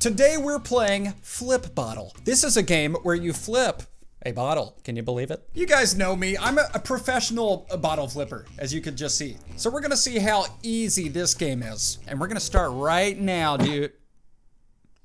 Today we're playing Flip Bottle. This is a game where you flip a bottle. Can you believe it? You guys know me. I'm a, a professional bottle flipper, as you could just see. So we're gonna see how easy this game is. And we're gonna start right now, dude.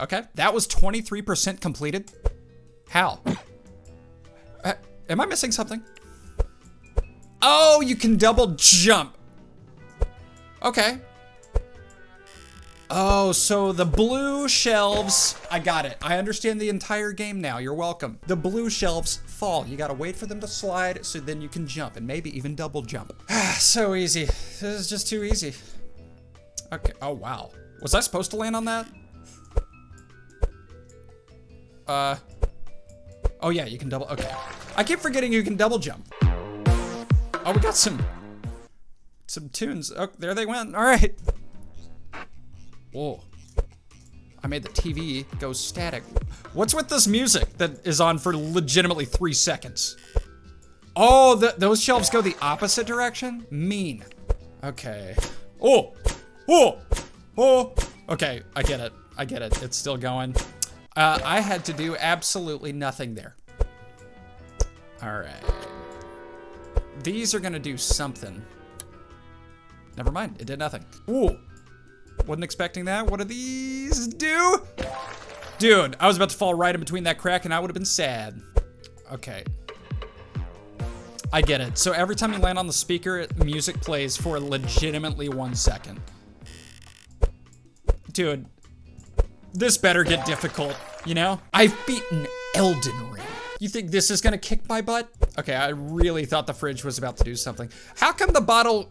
Okay, that was 23% completed. How? Uh, am I missing something? Oh, you can double jump. Okay. Oh, so the blue shelves, I got it. I understand the entire game now, you're welcome. The blue shelves fall. You gotta wait for them to slide so then you can jump and maybe even double jump. So easy. This is just too easy. Okay, oh wow. Was I supposed to land on that? Uh, oh yeah, you can double, okay. I keep forgetting you can double jump. Oh, we got some, some tunes. Oh, there they went, all right. Whoa. I made the TV go static. What's with this music that is on for legitimately three seconds? Oh, the, those shelves go the opposite direction? Mean. Okay. Oh, oh, oh. Okay, I get it. I get it. It's still going. Uh, I had to do absolutely nothing there. All right. These are gonna do something. Never mind, it did nothing. Ooh, wasn't expecting that. What do these do? Dude, I was about to fall right in between that crack and I would have been sad. Okay. I get it. So every time you land on the speaker, music plays for legitimately one second. Dude, this better get difficult, you know? I've beaten Elden Ring. You think this is gonna kick my butt? Okay, I really thought the fridge was about to do something. How come the bottle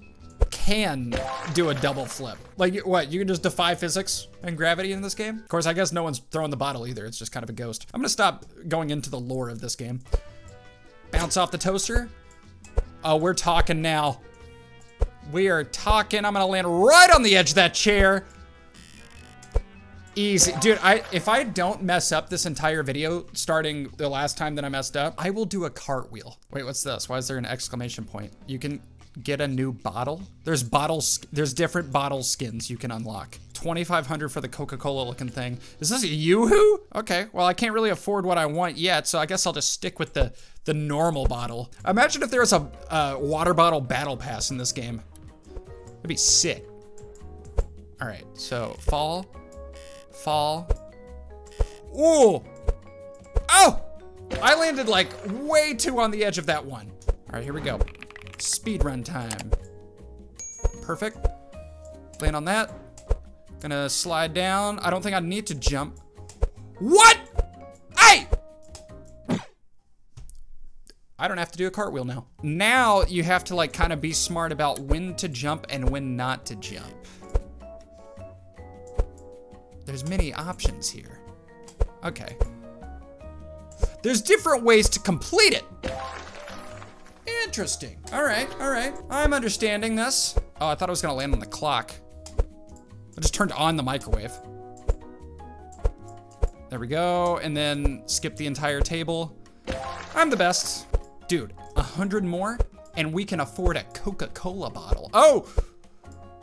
can do a double flip. Like, what, you can just defy physics and gravity in this game? Of course, I guess no one's throwing the bottle either. It's just kind of a ghost. I'm gonna stop going into the lore of this game. Bounce off the toaster. Oh, we're talking now. We are talking. I'm gonna land right on the edge of that chair. Easy. Dude, I if I don't mess up this entire video starting the last time that I messed up, I will do a cartwheel. Wait, what's this? Why is there an exclamation point? You can get a new bottle. There's bottles, there's different bottle skins you can unlock. 2,500 for the Coca-Cola looking thing. Is this a Yoo-hoo? Okay, well I can't really afford what I want yet, so I guess I'll just stick with the, the normal bottle. Imagine if there was a, water bottle battle pass in this game. That'd be sick. All right, so fall, fall. Ooh! Oh! I landed like way too on the edge of that one. All right, here we go. Speed run time. Perfect. Land on that. Gonna slide down. I don't think I need to jump. What? Hey! I don't have to do a cartwheel now. Now you have to like kind of be smart about when to jump and when not to jump. There's many options here. Okay. There's different ways to complete it. Interesting. All right, all right. I'm understanding this. Oh, I thought I was gonna land on the clock. I just turned on the microwave. There we go, and then skip the entire table. I'm the best. Dude, a hundred more, and we can afford a Coca-Cola bottle. Oh!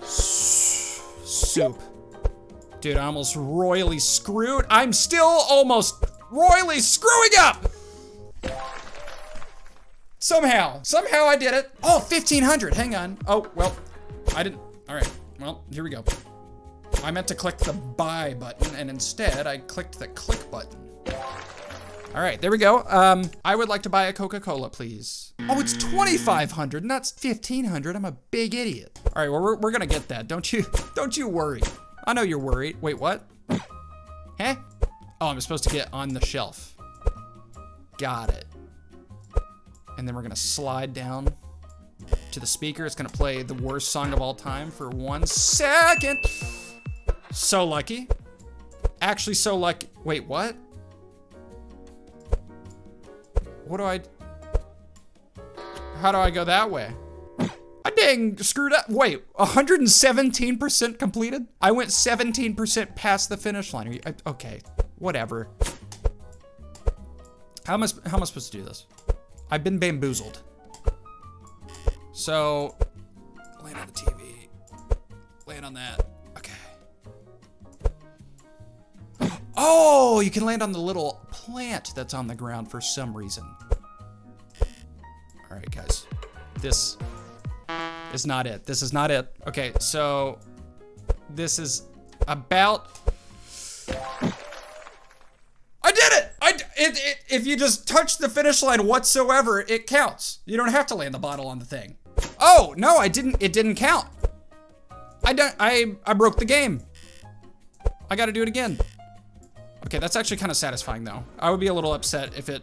Soup. Dude, I almost royally screwed. I'm still almost royally screwing up! Somehow, somehow I did it. Oh, 1500, hang on. Oh, well, I didn't, all right. Well, here we go. I meant to click the buy button and instead I clicked the click button. All right, there we go. Um, I would like to buy a Coca-Cola, please. Oh, it's 2,500, not 1,500. I'm a big idiot. All right, well, we're, we're gonna get that. Don't you, don't you worry. I know you're worried. Wait, what? Huh? Oh, I'm supposed to get on the shelf. Got it and then we're gonna slide down to the speaker. It's gonna play the worst song of all time for one second. So lucky. Actually so lucky. Wait, what? What do I... How do I go that way? I dang screwed up. Wait, 117% completed? I went 17% past the finish line. You, okay, whatever. How am, I, how am I supposed to do this? I've been bamboozled. So, land on the TV. Land on that. Okay. Oh, you can land on the little plant that's on the ground for some reason. All right, guys. This is not it. This is not it. Okay, so this is about... If you just touch the finish line whatsoever, it counts. You don't have to land the bottle on the thing. Oh, no, I didn't, it didn't count. I don't, I, I broke the game. I gotta do it again. Okay, that's actually kind of satisfying though. I would be a little upset if it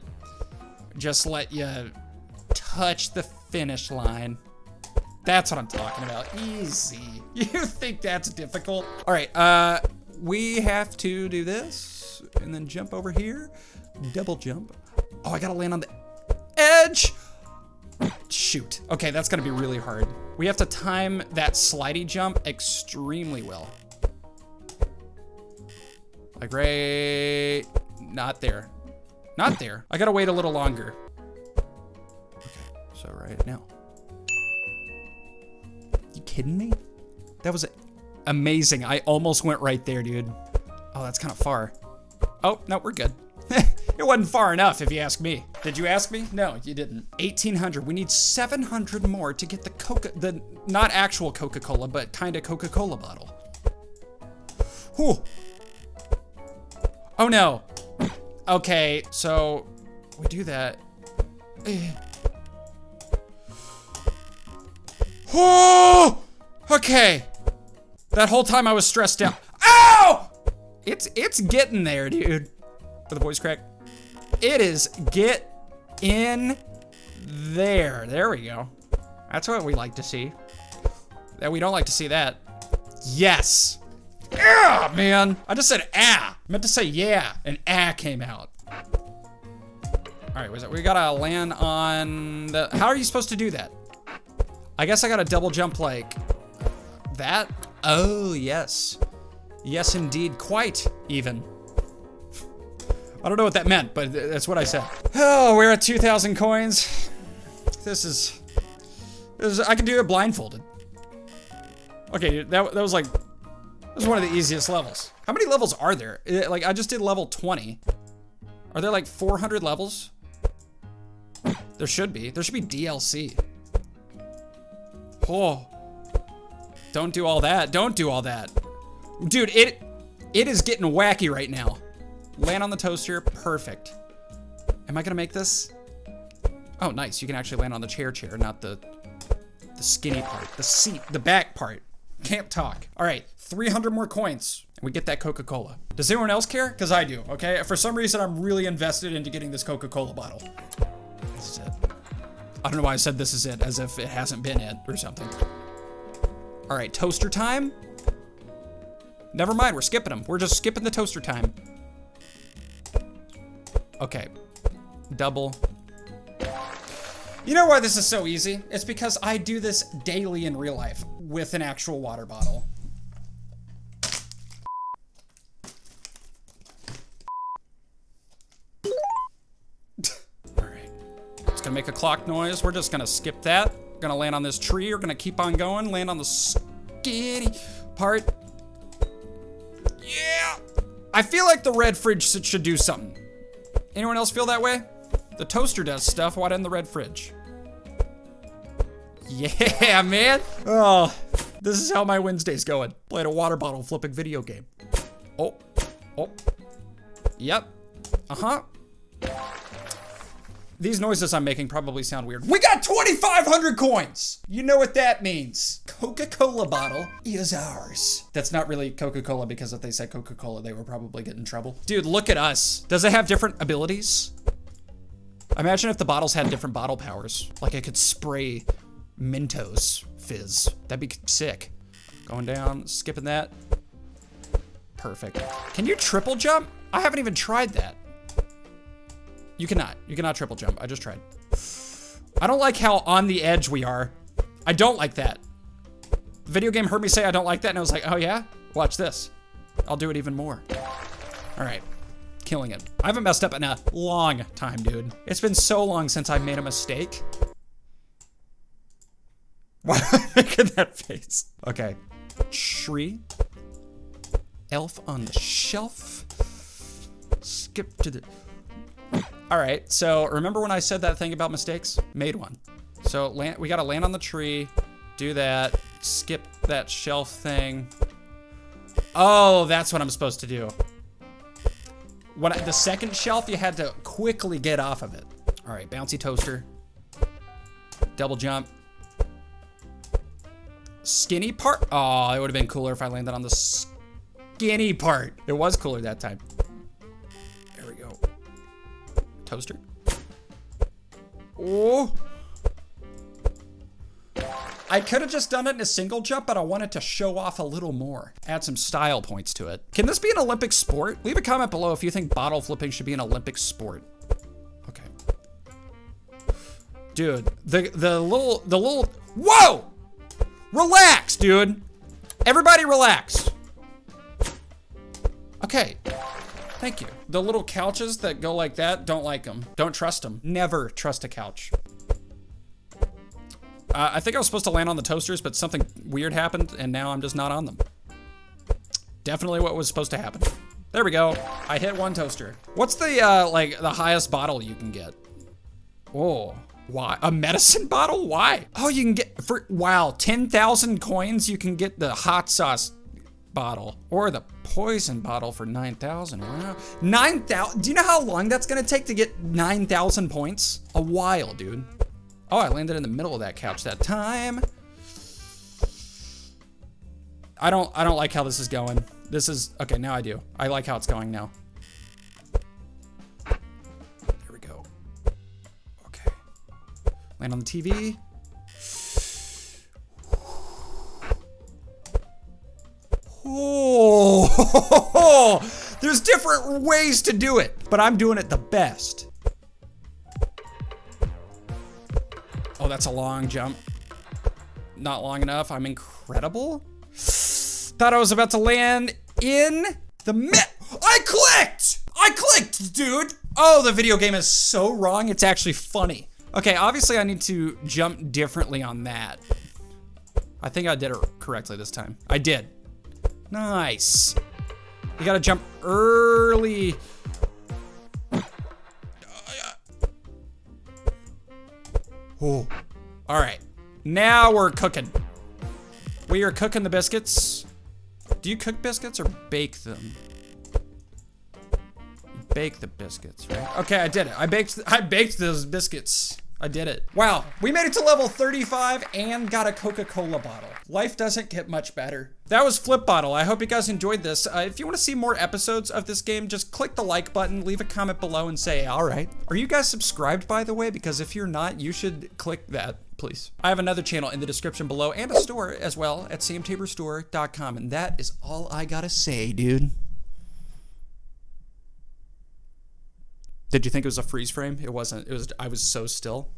just let you touch the finish line. That's what I'm talking about. Easy. You think that's difficult? All right, uh, we have to do this and then jump over here. Double jump. Oh, I gotta land on the edge. Shoot. Okay, that's gonna be really hard. We have to time that slidey jump extremely well. Like right, not there. Not there. I gotta wait a little longer. Okay, so right now. You kidding me? That was amazing. I almost went right there, dude. Oh, that's kind of far. Oh, no, we're good. It wasn't far enough, if you ask me. Did you ask me? No, you didn't. 1800. We need 700 more to get the Coca, the not actual Coca-Cola, but kind of Coca-Cola bottle. Whew. Oh no. Okay, so we do that. Oh! Okay. That whole time I was stressed out. Ow! It's it's getting there, dude. For the voice crack. It is get in there. There we go. That's what we like to see. That we don't like to see that. Yes. Yeah, man. I just said ah. I meant to say yeah, and ah came out. All right, was it? We gotta land on the. How are you supposed to do that? I guess I gotta double jump like that. Oh yes, yes indeed, quite even. I don't know what that meant, but that's what I said. Oh, we're at 2,000 coins. This is, this is, I can do it blindfolded. Okay, that, that was like this is one of the easiest levels. How many levels are there? Eh, like, I just did level 20. Are there like 400 levels? There should be. There should be DLC. Oh. Don't do all that. Don't do all that. Dude, it it is getting wacky right now. Land on the toaster. Perfect. Am I gonna make this? Oh, nice. You can actually land on the chair chair, not the the skinny part. The seat, the back part. Can't talk. All right. 300 more coins, and we get that Coca-Cola. Does anyone else care? Because I do, okay? For some reason, I'm really invested into getting this Coca-Cola bottle. This is it. I don't know why I said this is it, as if it hasn't been it or something. All right, toaster time. Never mind, we're skipping them. We're just skipping the toaster time. Okay, double. You know why this is so easy? It's because I do this daily in real life with an actual water bottle. Gonna make a clock noise. We're just gonna skip that. Gonna land on this tree. We're gonna keep on going. Land on the skitty part. Yeah! I feel like the red fridge should do something. Anyone else feel that way? The toaster does stuff. Why doesn't the red fridge? Yeah, man. Oh, this is how my Wednesday's going. Playing a water bottle flipping video game. Oh, oh. Yep. Uh-huh. These noises I'm making probably sound weird. We got 2,500 coins! You know what that means. Coca-Cola bottle is ours. That's not really Coca-Cola because if they said Coca-Cola, they would probably get in trouble. Dude, look at us. Does it have different abilities? Imagine if the bottles had different bottle powers. Like I could spray Mentos fizz. That'd be sick. Going down, skipping that. Perfect. Can you triple jump? I haven't even tried that. You cannot. You cannot triple jump. I just tried. I don't like how on the edge we are. I don't like that. The video game heard me say I don't like that, and I was like, oh yeah? Watch this. I'll do it even more. All right. Killing it. I haven't messed up in a long time, dude. It's been so long since I made a mistake. Why am I making that face? Okay. Tree. Elf on the shelf. skip to the. All right, so remember when I said that thing about mistakes? Made one. So land, we gotta land on the tree, do that, skip that shelf thing. Oh, that's what I'm supposed to do. When I, the second shelf, you had to quickly get off of it. All right, bouncy toaster. Double jump. Skinny part. Oh, it would have been cooler if I landed on the skinny part. It was cooler that time. Toaster. Oh. I could have just done it in a single jump, but I wanted to show off a little more. Add some style points to it. Can this be an Olympic sport? Leave a comment below if you think bottle flipping should be an Olympic sport. Okay. Dude, the the little the little Whoa! Relax, dude. Everybody relax. Okay. Thank you. The little couches that go like that, don't like them. Don't trust them. Never trust a couch. Uh, I think I was supposed to land on the toasters, but something weird happened, and now I'm just not on them. Definitely what was supposed to happen. There we go. I hit one toaster. What's the, uh, like, the highest bottle you can get? Oh, why? A medicine bottle? Why? Oh, you can get, for, wow, 10,000 coins, you can get the hot sauce bottle or the poison bottle for 9,000. Wow. 9,000, do you know how long that's gonna take to get 9,000 points? A while, dude. Oh, I landed in the middle of that couch that time. I don't I don't like how this is going. This is okay, now I do. I like how it's going now. There we go. Okay. Land on the TV. Oh, there's different ways to do it, but I'm doing it the best. Oh, that's a long jump. Not long enough. I'm incredible. Thought I was about to land in the mid. I clicked! I clicked, dude! Oh, the video game is so wrong, it's actually funny. Okay, obviously I need to jump differently on that. I think I did it correctly this time. I did. Nice. You gotta jump early. Oh. All right. Now we're cooking. We are cooking the biscuits. Do you cook biscuits or bake them? Bake the biscuits, right? Okay, I did it. I baked I baked those biscuits. I did it. Wow, we made it to level 35 and got a Coca-Cola bottle. Life doesn't get much better. That was Flip Bottle. I hope you guys enjoyed this. Uh, if you want to see more episodes of this game, just click the like button, leave a comment below and say, all right. Are you guys subscribed, by the way? Because if you're not, you should click that, please. I have another channel in the description below and a store as well at samtaborstore.com. And that is all I gotta say, dude. Did you think it was a freeze frame? It wasn't. It was I was so still.